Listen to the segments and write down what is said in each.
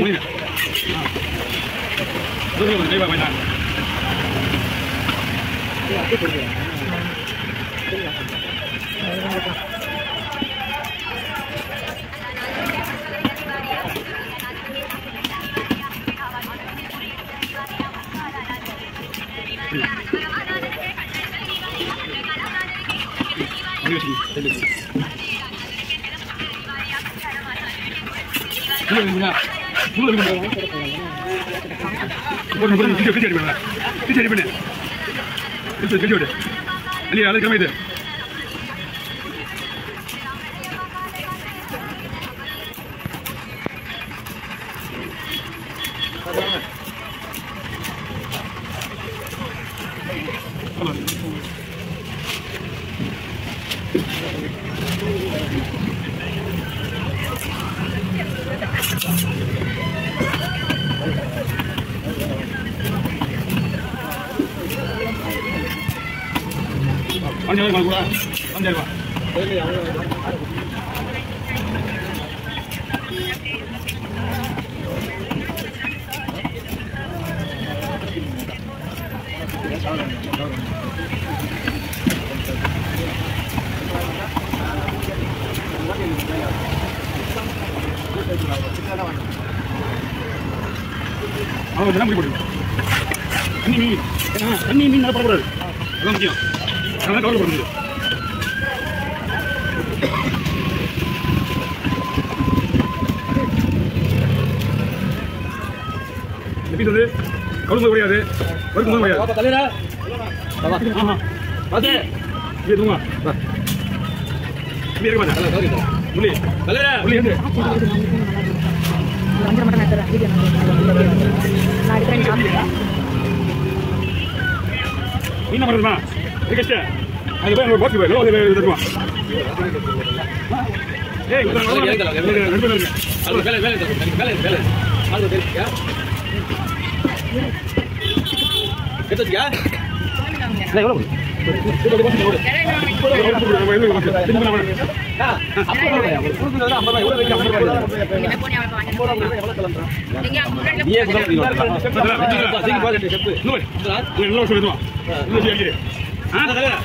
嗯好的谢谢嗯好的 கீழே இருக்குங்களா? போடு, போடு, கிழிச்சு, 앉아봐 말고라 앉아봐 아우 저랑 우리 버리고 한님이 한님이 나 버려 그럼 뛰어. அதெல்லாம் கவலை போட முடியும் எப்படி சொல்றது? கவுளும் கிடையாது. வறுக்கும் கிடையாது. தலைவரா ஆமா பாத்து இது தூங்க இப்படி இருக்க மாட்டேன். முள்ளி. தலைவரா. முள்ளி வந்து மீன் பண்ணுறதுமா? கஷ்ட அது போய் நம்ம பாக்கி போய் இது தருவான் ஏய் ரெண்டு பேர் இருக்கு அது வேலை வேலை வேலை வேலை அது ஆ? தலைவர்.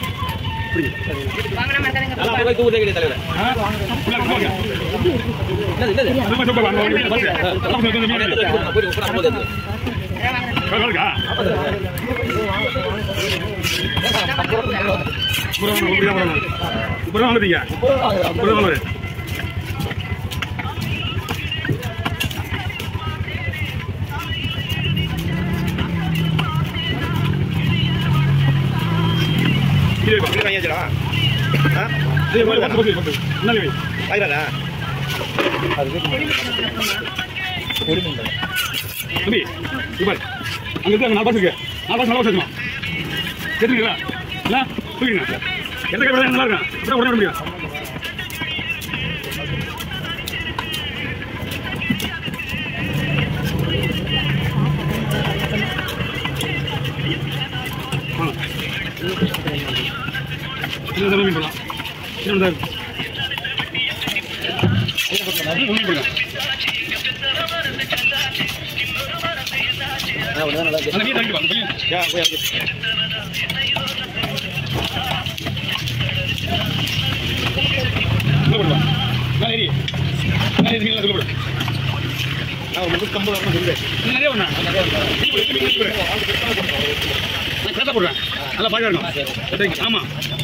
புறம் புறம் புறம் புறம் தெரியுங்க எடுத்துச்சியா தம்பி இவர் அங்க இருக்கு அங்க நாலு பாஸ் இருக்கு நாலு பாஸ் நல்லா சேர்க்கணும் சேர்த்துங்களா இல்ல தூக்கிங்க எந்த கை நல்லா இருக்கும் அப்படியே உடனே முடியும் இன்னும் மீன் போடலாம். இன்னொன்று மீன். அந்த மீன் நிறைய நல்லா பாக்கா இருக்கும்.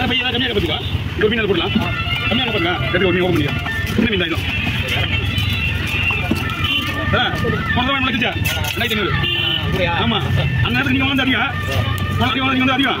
பையன் ஏதாவது கம்மியாக பார்த்துக்கா ஒரு மீன் போடலாம் கம்மியாக எடுத்து ஒரு மீன் ஓப்பன் பண்ணியா சின்ன மீன் தான் ஆ, போன ரெண்டாயிரத்தி ஐநூறு. ஆமா அந்த நேரத்துக்கு நீங்க வந்து அதிகம் போன தடவை நீங்க வந்து அதிகம்